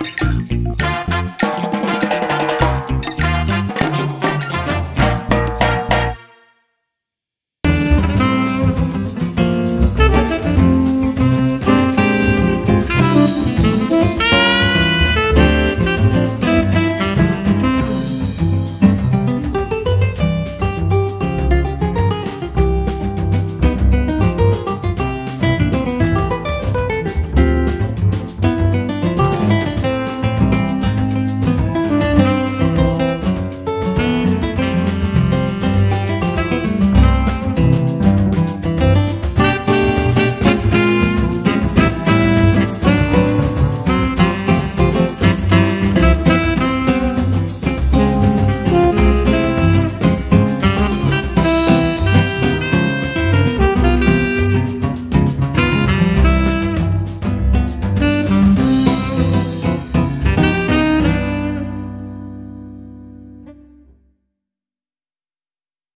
ピッ!